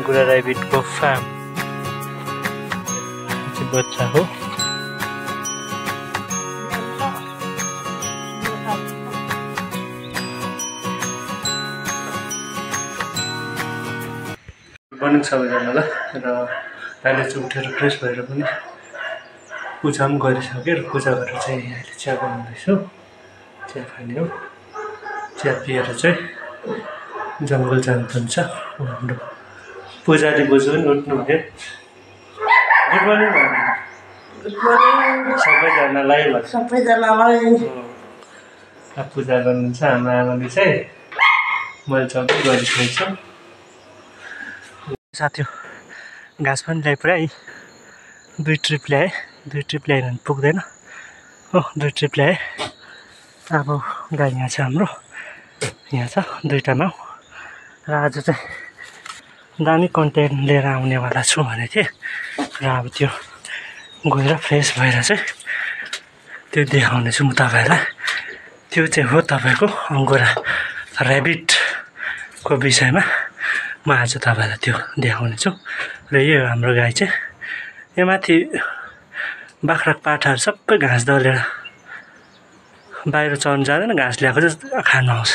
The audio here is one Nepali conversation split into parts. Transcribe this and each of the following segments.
अङ्कुरा राइबिटको फार्म बच्चा हो। मर्निङ सबैजनालाई र अहिले चाहिँ उठेर फ्रेस भएर पनि पूजा पनि गरिसकेँ र पूजा गरेर चाहिँ अहिले चिया बनाउँदैछु। चिया खाने हो। चिया पिएर चाहिँ जङ्गल जानुपर्छ। हाम्रो पूजाले बोजू पनि उठ्नु भयो गुड मर्निङ गुड मर्निङ सबैजनालाई सबैजनालाई। पूजा गर्नुहुन्छ हाम्रो आमाले चाहिँ। मैले सबै गरिसकेको छु साथी घाँस पनि ल्याए पुरै दुई ट्रिप ल्याएँ। दुई ट्रिप ल्याएन भने पुग्दैन। हो दुई ट्रिप ल्याएँ। अब गाई यहाँ छ हाम्रो। यहाँ छ दुइटामा र आज चाहिँ दामी कन्टेन्ट लिएर आउनेवाला छु भनेको थिएँ र अब त्यो गएर फ्रेस भएर चाहिँ त्यो देखाउने छु म तपाईँहरूलाई। त्यो चाहिँ हो तपाईँको अङ्गोरा ऱ्याबिटको विषयमा म आज तपाईँलाई त्यो देखाउने छु र यो हाम्रो गाई चाहिँ यो माथि बाख्रा पाठाहरू सबै घाँस दलेर बाहिर चढ्नु जाँदैन घाँस ल्याएको चाहिँ खानु आउँछ।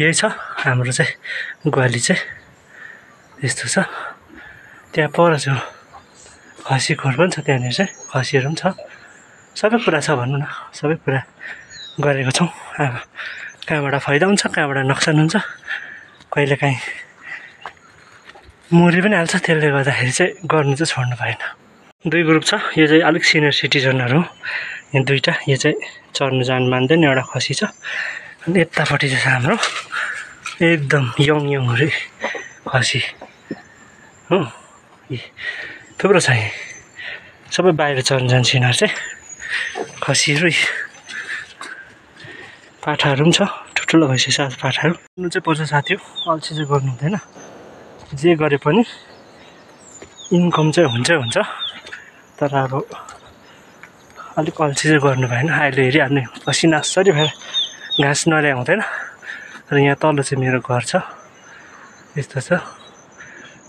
यही छ हाम्रो चाहिँ ग्वाली चाहिँ। यस्तो छ। त्यहाँ पर चाहिँ खसी खोर पनि छ त्यहाँनिर चाहिँ खसीहरू पनि छ। सबै कुरा छ भनौँ न सबै कुरा गरेको छौँ। अब कहाँबाट फाइदा हुन्छ कहाँबाट नोक्सान हुन्छ कहिलेकाहीँ मरि पनि हाल्छ त्यसले गर्दाखेरि चाहिँ गर्नु चाहिँ छोड्नु भएन। दुई ग्रुप छ यो चाहिँ अलिक सिनियर सिटिजनहरू। यहाँ दुइटा यो चाहिँ चढ्नु जानु मान्दैन एउटा खसी छ। अनि यतापट्टि चाहिँ छ हाम्रो एकदम यङ यङहरू खसी। हो। थुप्रो छ यहाँ सबै बाहिर चढ्नु जान्छ यिनीहरू चाहिँ। खसीहरू पाठाहरू पनि छ। ठुल्ठुलो भइसकेको छ पाठाहरू। गर्नु चाहिँ पर्छ साथी हो अल्छी चाहिँ गर्नु हुँदैन। जे गरे पनि इन्कम चाहिँ हुन्छै हुन्छ। तर अब अलिक अल्छी चाहिँ गर्नु भएन। अहिले हेरिहाल्ने पसिना आसरी भएर घाँस नल्याए हुँदैन र यहाँ तल चाहिँ मेरो घर छ। यस्तो छ।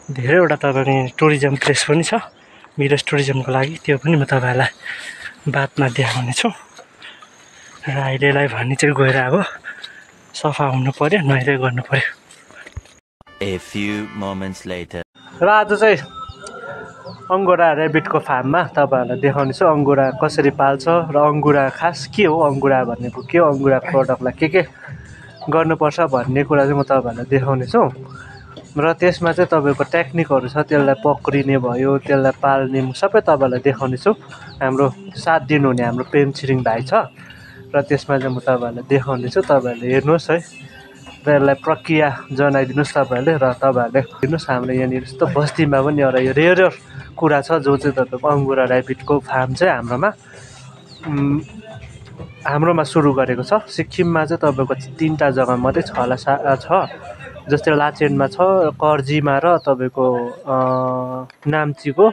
धेरैवटा तपाईँको यहाँ टुरिज्म प्लेस पनि छ। भिलेज टुरिज्मको लागि त्यो पनि म तपाईँहरूलाई बादमा देखाउने छु र अहिलेलाई भने चाहिँ गएर अब सफा हुनु पऱ्यो नुहाइधुवाइ गर्नु पऱ्यो. र आज चाहिँ अङ्गोरा ऱ्याबिटको फार्ममा तपाईँहरूलाई देखाउने छु अङ्गुरा कसरी पाल्छ र अङ्गुरा खास के हो अङ्गुरा भनेको के हो अङ्गुरा प्रडक्टलाई के के गर्नुपर्छ भन्ने कुरा चाहिँ म तपाईँहरूलाई देखाउने छु र त्यसमा चाहिँ तपाईँको टेक्निकहरू छ त्यसलाई पक्रिने भयो त्यसलाई पाल्ने सबै तपाईँहरूलाई देखाउने छु। हाम्रो सात दिन हुने हाम्रो प्रेम छिरिङ भाइ छ। र त्यसमा चाहिँ म तपाईँहरूलाई देखाउने छु। तपाईँहरूले हेर्नुहोस् है र यसलाई प्रक्रिया जनाइदिनुहोस् तपाईँहरूले र तपाईँहरूले हेर्नुहोस् हाम्रो यहाँनिर यस्तो बस्तीमा पनि एउटा यो रेयर कुरा छ जो चाहिँ तपाईँको अङ्गुरा ऱ्याबिटको फार्म चाहिँ हाम्रोमा हाम्रोमा सुरु गरेको छ। सिक्किममा चाहिँ तपाईँको तिनवटा जग्गा मात्रै छ होला सा छ। जस्तै लाचेनमा छ कर्जीमा र तपाईँको नाम्चीको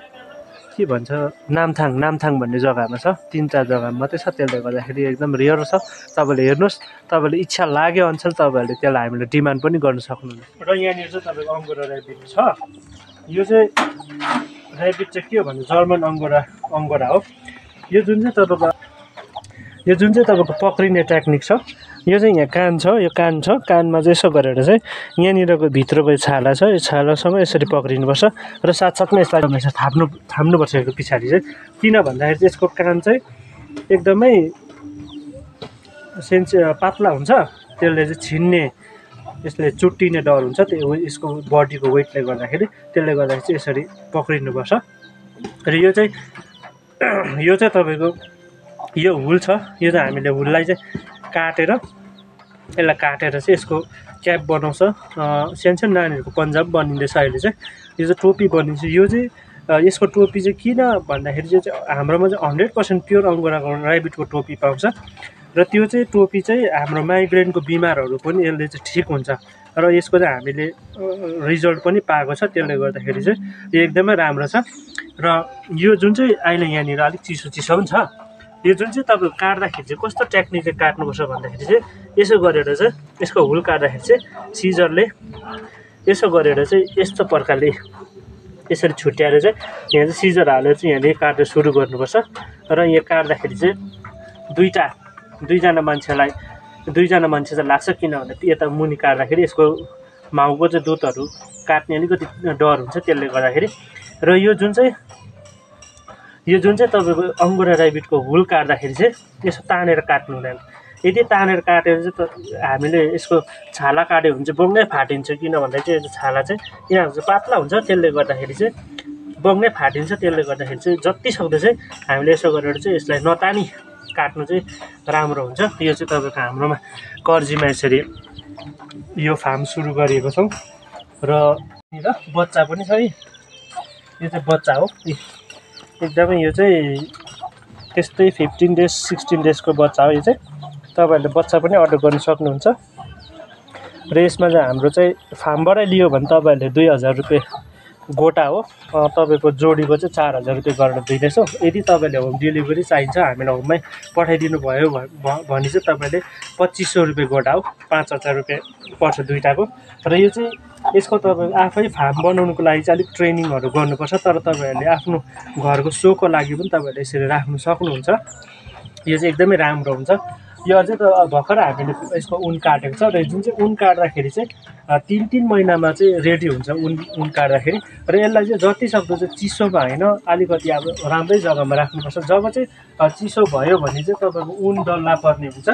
के भन्छ नामथाङ नामथाङ भन्ने जग्गामा छ। तिनवटा जग्गामा मात्रै छ। त्यसले गर्दाखेरि एकदम रेयर छ। तपाईँले हेर्नुहोस् तपाईँले इच्छा लागे अनुसार तपाईँहरूले त्यसलाई हामीले डिमान्ड पनि गर्न सक्नुहुन्छ र यहाँनिर चाहिँ तपाईँको अङ्गुरा ऱ्याबिट छ। यो चाहिँ ऱ्याबिट चाहिँ के हो भने जर्मन अङ्गोरा अङ्गोरा हो। यो जुन चाहिँ तपाईँको यो जुन चाहिँ तपाईँको पक्रिने टेक्निक छ यो चाहिँ यहाँ कान छ यो कान छ। कानमा चाहिँ यसो गरेर चाहिँ यहाँनिरको भित्रको यो छाला छ यो छालासँग यसरी पक्रिनुपर्छ र साथसाथमा यसलाई हमेसा थाप्नु थाप्नुपर्छ यसको पछाडि चाहिँ। किन भन्दाखेरि चाहिँ यसको कान चाहिँ एकदमै सेन्स पातला हुन्छ त्यसले चाहिँ छिन्ने यसले चुट्टिने डर हुन्छ त्यो यसको बडीको वेटले गर्दाखेरि त्यसले गर्दाखेरि चाहिँ यसरी पक्रिनुपर्छ। र यो चाहिँ यो चाहिँ तपाईँको यो हुल छ। यो चाहिँ हामीले हुललाई चाहिँ काटेर यसलाई काटेर चाहिँ यसको क्याप बनाउँछ। सानो सानो नानीहरूको पन्जाब बनिँदैछ अहिले चाहिँ। यो चाहिँ टोपी बनिन्छ। यो चाहिँ यसको टोपी चाहिँ किन भन्दाखेरि चाहिँ हाम्रोमा चाहिँ हन्ड्रेड पर्सेन्ट प्योर अङ्गोराको राइबिटको टोपी पाउँछ। र त्यो चाहिँ टोपी चाहिँ हाम्रो माइग्रेनको बिमारहरू पनि यसले चाहिँ ठिक हुन्छ। र यसको चाहिँ हामीले रिजल्ट पनि पाएको छ। त्यसले गर्दाखेरि चाहिँ यो एकदमै राम्रो छ। र यो जुन चाहिँ अहिले यहाँनिर अलिक चिसो चिसो पनि छ। यो जुन चाहिँ तपाईँको काट्दाखेरि चाहिँ कस्तो टेक्निकले काट्नुपर्छ भन्दाखेरि चाहिँ यसो गरेर चाहिँ यसको हुल काट्दाखेरि चाहिँ सिजरले यसो गरेर चाहिँ यस्तो प्रकारले यसरी छुट्याएर चाहिँ यहाँ चाहिँ सिजर हालेर चाहिँ यहाँले काट्न सुरु गर्नुपर्छ र यहाँ काट्दाखेरि चाहिँ दुईवटा दुईजना मान्छेलाई दुईजना मान्छे चाहिँ लाग्छ किनभने यता मुनि काट्दाखेरि यसको माउको चाहिँ दुधहरू काट्ने अलिकति डर हुन्छ त्यसले गर्दाखेरि र यो जुन चाहिँ यो जुन चाहिँ तपाईँको अङ्गुरा राइबिटको हुल काट्दाखेरि चाहिँ यसो तानेर काट्नु हुँदैन। यदि तानेर काटेर चाहिँ त हामीले यसको छाला काट्यो भने चाहिँ बङ्गै फाटिन्छ किन भन्दा चाहिँ छाला चाहिँ यिनीहरू चाहिँ पातला हुन्छ त्यसले गर्दाखेरि चाहिँ बङ्गै फाटिन्छ त्यसले गर्दाखेरि चाहिँ जति सक्दो चाहिँ हामीले यसो गरेर चाहिँ यसलाई नतानी काट्नु चाहिँ राम्रो हुन्छ। यो चाहिँ तपाईँको हाम्रोमा कर्जीमा यसरी यो फार्म सुरु गरिएको छौँ। र बच्चा पनि छ है। यो चाहिँ बच्चा हो। एकदमै यो चाहिँ त्यस्तै फिफ्टिन डेज सिक्सटिन डेजको बच्चा हो यो चाहिँ। तपाईँहरूले बच्चा पनि अर्डर गर्नु सक्नुहुन्छ। र यसमा चाहिँ हाम्रो चाहिँ फार्मबाटै लियो भने तपाईँहरूले दुई हजार रुपियाँ गोटा हो। तपाईँको जोडीको चाहिँ चार हजार रुपियाँ गरेर दिँदैछौँ यदि तपाईँहरूले होम डेलिभरी चाहिन्छ हामीलाई होममै पठाइदिनु भयो भने चाहिँ तपाईँले पच्चिस सौ रुपियाँ गोटा हो। पाँच हजार रुपियाँ पर्छ दुइटाको र यो चाहिँ यसको तपाईँ आफै फार्म बनाउनुको लागि चाहिँ अलिक ट्रेनिङहरू गर्नुपर्छ तर तपाईँहरूले आफ्नो घरको सोको लागि पनि तपाईँहरूले यसरी राख्नु सक्नुहुन्छ। यो चाहिँ एकदमै राम्रो हुन्छ। यो अझै त भर्खर हामीले यसको उन काटेको छ र जुन चाहिँ उन काट्दाखेरि चाहिँ तिन तिन महिनामा चाहिँ रेडी हुन्छ उन उन काट्दाखेरि। र यसलाई चाहिँ जति सक्दो चाहिँ चिसोमा होइन अलिकति अब राम्रै जग्गामा राख्नुपर्छ। जब चाहिँ चिसो भयो भने चाहिँ तपाईँको उन डल्ला पर्ने हुन्छ।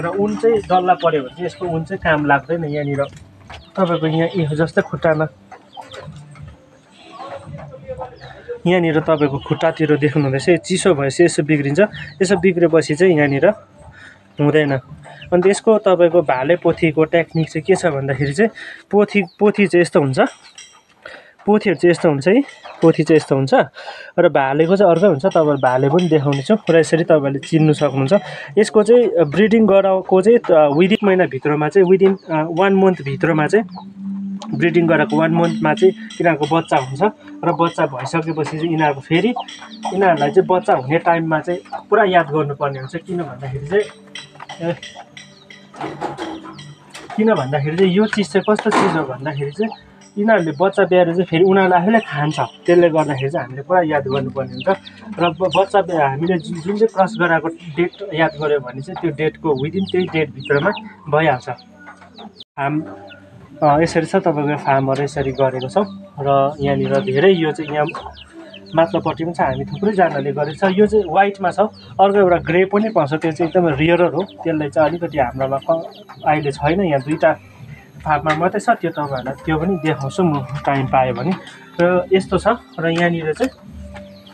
र उन चाहिँ डल्ला पऱ्यो भने चाहिँ यसको उन चाहिँ काम लाग्दैन यहाँनिर। तपाईँको यहाँ जस्तै खुट्टामा। यहाँनिर तपाईँको खुट्टातिर देख्नु हुँदैछ यो चिसो भएपछि यसो बिग्रिन्छ। यसो बिग्रेपछि चाहिँ यहाँनिर हुँदैन। अन्त यसको तपाईँको भाले पोथीको टेक्निक चाहिँ के छ भन्दाखेरि चाहिँ पोथी पोथी चाहिँ यस्तो हुन्छ। पोथीहरू चाहिँ यस्तो हुन्छ है? पोथी चाहिँ यस्तो हुन्छ। र भालेको चाहिँ अर्कै हुन्छ तपाईँहरू भाले पनि देखाउनेछु र यसरी तपाईँहरूले चिन्नु सक्नुहुन्छ। यसको चाहिँ ब्रिडिङ गराएको चाहिँ विदिन महिनाभित्रमा चाहिँ विदिन वान मन्थभित्रमा चाहिँ ब्रिडिङ गराएको वान मन्थमा चाहिँ यिनीहरूको बच्चा हुन्छ। र बच्चा भइसकेपछि चाहिँ यिनीहरूको फेरि यिनीहरूलाई चाहिँ बच्चा हुने टाइममा चाहिँ पुरा याद गर्नुपर्ने हुन्छ। किन भन्दाखेरि चाहिँ किन भन्दाखेरि चाहिँ यो चिज चाहिँ कस्तो चिज हो भन्दाखेरि चाहिँ यिनीहरूले बच्चा ब्याएर चाहिँ फेरि उनीहरूले आफैले खान्छ। त्यसले गर्दाखेरि चाहिँ हामीले पुरा याद गर्नुपर्ने हुन्छ। र बच्चा ब्या हामीले जुन चाहिँ क्रस गराएको डेट याद गऱ्यो भने चाहिँ त्यो डेटको विदिन त्यही डेटभित्रमा भइहाल्छ। हाम यसरी छ तपाईँको फार्महरू यसरी गरेको छौँ। र यहाँनिर धेरै यो चाहिँ यहाँ माथिल्लोपट्टि पनि छ। हामी थुप्रैजनाले गरेको छ। यो चाहिँ वाइटमा छ। अर्को एउटा ग्रे पनि पाउँछ त्यो चाहिँ एकदमै रियरर हो। त्यसलाई चाहिँ अलिकति हाम्रोमा अहिले छैन। यहाँ दुईवटा फार्ममा मात्रै छ त्यो तपाईँहरूलाई त्यो पनि देखाउँछु म टाइम पायो भने। र यस्तो छ र यहाँनिर चाहिँ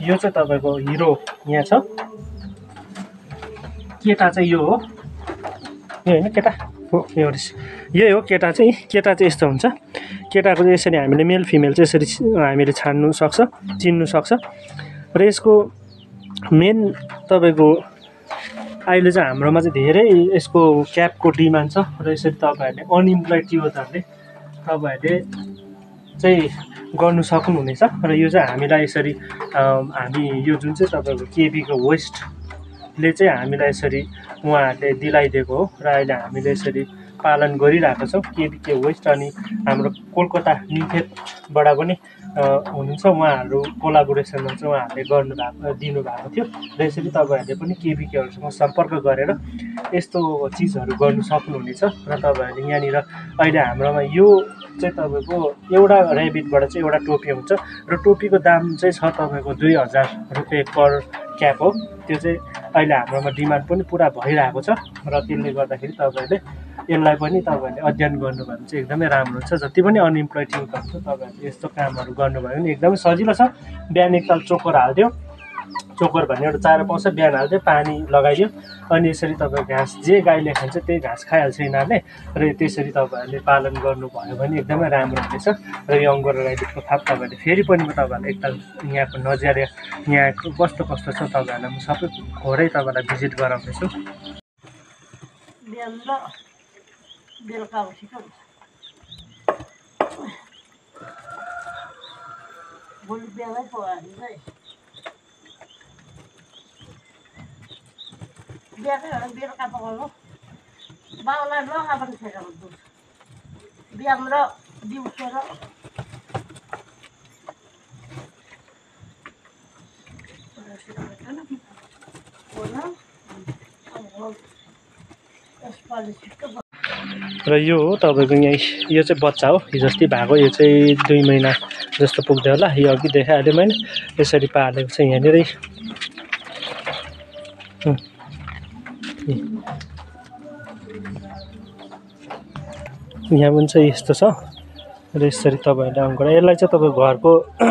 यो चाहिँ तपाईँको हिरो यहाँ छ। केटा चाहिँ यो हो। यो होइन केटा? हो यो रहेछ यही हो केटा चाहिँ। केटा चाहिँ यस्तो हुन्छ। केटाको चाहिँ यसरी हामीले मेल फिमेल चाहिँ यसरी हामीले छान्नु सक्छ चिन्नु सक्छ। र यसको मेन तपाईँको अहिले चाहिँ हाम्रोमा चाहिँ धेरै यसको क्यापको डिमान्ड छ र यसरी तपाईँहरूले अनइम्प्लोइड युथहरूले तपाईँहरूले चाहिँ गर्नु सक्नुहुनेछ र यो चाहिँ हामीलाई यसरी हामी यो जुन चाहिँ तपाईँको केबीको वेस्टले चाहिँ हामीलाई यसरी उहाँहरूले दिलाइदिएको हो र अहिले हामीले यसरी पालन गरिरहेको छौँ केबी के वेस्ट अनि हाम्रो कोलकाता निखेतबाट पनि हुनुहुन्छ उहाँहरू कोलाबोरेसनमा चाहिँ उहाँहरूले गर्नुभएको दिनुभएको थियो। र यसरी तपाईँहरूले पनि केबिकेहरूसँग सम्पर्क गरेर यस्तो चिजहरू गर्नु सक्नुहुनेछ र तपाईँहरूले यहाँनिर अहिले हाम्रोमा यो चाहिँ तपाईँको एउटा ऱ्याबिटबाट चाहिँ एउटा टोपी हुन्छ र टोपीको दाम चाहिँ छ तपाईँको दुई हजार रुपियाँ पर क्याप हो। त्यो चाहिँ अहिले हाम्रोमा डिमान्ड पनि पुरा भइरहेको छ र त्यसले गर्दाखेरि तपाईँहरूले यसलाई पनि तपाईँहरूले अध्ययन गर्नुभयो भने चाहिँ एकदमै राम्रो हुन्छ जति पनि अनइम्प्लोइड युथहरू छ तपाईँहरूले यस्तो कामहरू गर्नुभयो भने एकदमै सजिलो छ। बिहान एकताल चोकर हालिदियो। चोकर भन्ने एउटा चारो पाउँछ बिहान हालिदियो पानी लगाइदियो। अनि यसरी तपाईँ घाँस जे गाईले खान्छ त्यही घाँस खाइहाल्छ यिनीहरूले। र त्यसरी तपाईँहरूले पालन गर्नुभयो भने एकदमै राम्रो हुनेछ। र यो अङ्गोरा राइडिङको थाप तपाईँहरूले फेरि पनि म तपाईँहरूलाई एकताल यहाँको नजरिया यहाँको कस्तो कस्तो छ तपाईँहरूलाई म सबै खोरै तपाईँलाई भिजिट गराउँदैछु। बिहान र बेलुका उठेको भोलि बिहानै पो हामी चाहिँ बिहानै हो भने बेलुका पकाउनु बाउलाई लगाएको पनि छैन दुध बिहान र दिउँसो र यसपालि छिट्टो र यो हो तपाईँको यहीँ यो चाहिँ बच्चा हो। हिजो अस्ति भएको यो चाहिँ दुई महिना जस्तो पुग्दै होला। यो अघि देखाइहालेँ मैले। यसरी पालेको छ यहाँनिरै. यहाँ पनि चाहिँ यस्तो छ। र यसरी तपाईँहरूले अङ्कुरा यसलाई चाहिँ तपाईँ घरको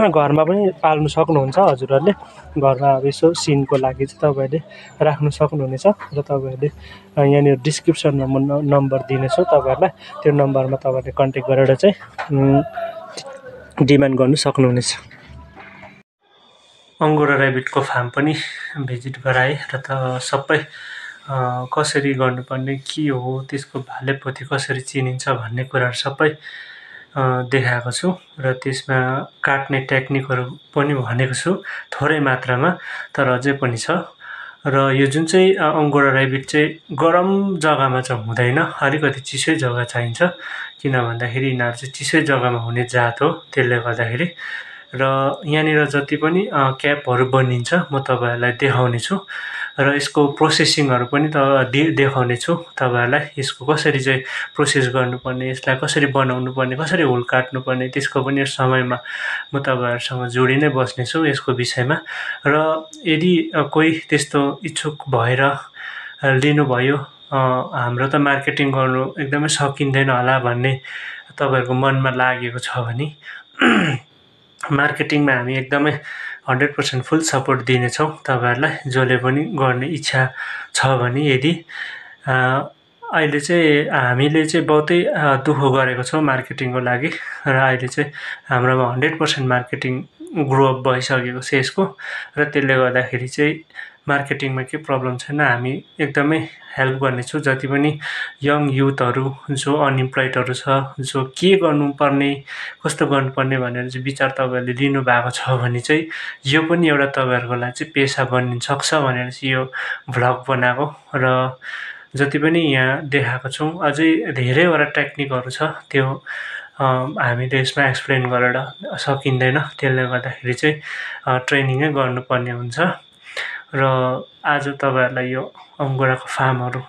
घरमा पनि पाल्नु सक्नुहुन्छ हजुरहरूले। घरमा अब यसो सिनको लागि चाहिँ तपाईँहरूले राख्नु सक्नुहुनेछ र तपाईँहरूले यहाँनिर डिस्क्रिप्सनमा म नम्बर दिनेछु तपाईँहरूलाई। त्यो नम्बरमा तपाईँहरूले कन्ट्याक्ट गरेर चाहिँ डिमान्ड गर्नु सक्नुहुनेछ। अङ्गुरा ऱ्याबिटको फार्म पनि भिजिट गराएँ र त सबै कसरी गर्नुपर्ने के हो त्यसको भालेपोती कसरी चिनिन्छ भन्ने कुराहरू सबै देखाएको छु र त्यसमा काट्ने टेक्निकहरू पनि भनेको छु थोरै मात्रामा तर अझै पनि छ। र यो जुन चाहिँ अङ्गोरा ऱ्याबिट चाहिँ गरम जग्गामा चाहिँ हुँदैन अलिकति चिसै जग्गा चाहिन्छ किन भन्दाखेरि यिनीहरू चाहिँ चिसै जग्गामा हुने जात हो त्यसले गर्दाखेरि। र यहाँनिर जति पनि क्यापहरू बनिन्छ म तपाईँहरूलाई देखाउने छु र यसको प्रोसेसिङहरू पनि त देखाउने छु तपाईँहरूलाई। यसको कसरी चाहिँ प्रोसेस गर्नुपर्ने यसलाई कसरी बनाउनु पर्ने कसरी हुल काट्नुपर्ने त्यसको पनि समयमा म तपाईँहरूसँग जोडी नै बस्नेछु यसको विषयमा। र यदि कोही त्यस्तो इच्छुक भएर लिनुभयो हाम्रो त मार्केटिङ गर्नु एकदमै सकिँदैन होला भन्ने तपाईँहरूको मनमा लागेको छ भने मार्केटिङमा हामी एकदमै हन्ड्रेड पर्सेन्ट फुल सपोर्ट दिनेछौँ तपाईँहरूलाई। जसले पनि गर्ने इच्छा छ भने यदि अहिले चाहिँ हामीले चाहिँ बहुतै दुःख गरेको छौँ मार्केटिङको लागि र अहिले चाहिँ हाम्रोमा hundred percent marketing grow up भइसकेको छ यसको र त्यसले गर्दाखेरि चाहिँ मार्केटिङमा केही प्रब्लम छैन। हामी एकदमै हेल्प गर्नेछौँ। जति पनि यङ युथहरू जो अनइम्प्लोइडहरू छ जो के गर्नुपर्ने कस्तो गर्नुपर्ने भनेर चाहिँ विचार तपाईँहरूले लिनुभएको छ भने चाहिँ यो पनि एउटा तपाईँहरूको लागि चाहिँ पेसा बनिन सक्छ भनेर चाहिँ यो भ्लग बनाएको। र जति पनि यहाँ देखाएको छौँ अझै धेरैवटा टेक्निकहरू छ। त्यो हामीले यसमा एक्सप्लेन गरेर सकिँदैन। त्यसले गर्दाखेरि चाहिँ ट्रेनिङै गर्नुपर्ने हुन्छ। र आज तपाईँहरूलाई यो अङ्गुराको फार्महरू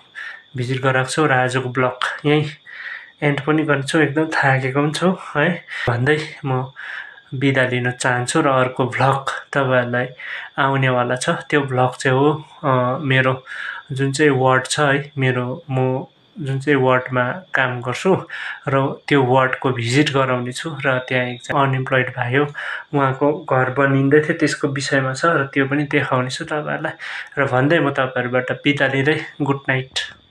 भिजिट गराएको छु र आजको ब्लग यहीँ एन्ड पनि गर्छु एकदम थाकेको पनि छु है। भन्दै म बिदा लिन चाहन्छु र अर्को भ्लग तपाईँहरूलाई आउनेवाला छ। त्यो भ्लग चाहिँ हो मेरो जुन चाहिँ वार्ड छ है मेरो म जुन चाहिँ वार्डमा काम गर्छु र त्यो वार्डको भिजिट गराउने छु र त्यहाँ एकजना अनइम्प्लोइड भाइ उहाँको घर बनिँदै थियो त्यसको विषयमा छ र त्यो पनि देखाउने छु तपाईँहरूलाई। र भन्दै म तपाईँहरूबाट बिदा लिँदै गुड नाइट।